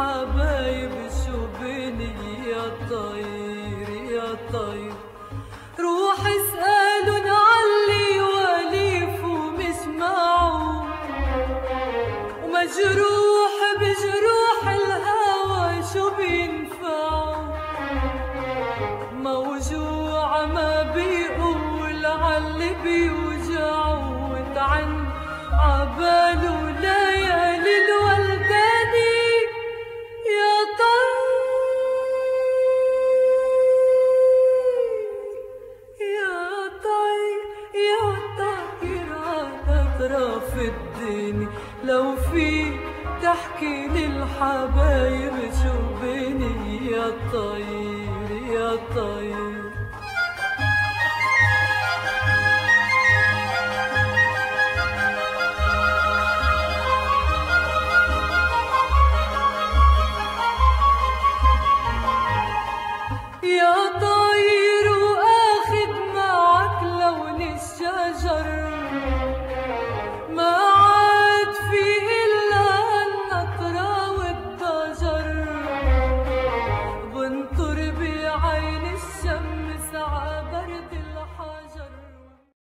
للحبايب شو بيني يا طير يا طير. روح اسألن علي وليف ومسمعوا ومجروح بجروح الهوى شو بينفعوا؟ موجوع ما بيقول عاللي بيوجعوا لو في تحكي للحبايب شو بيني يا طير يا طير. aynı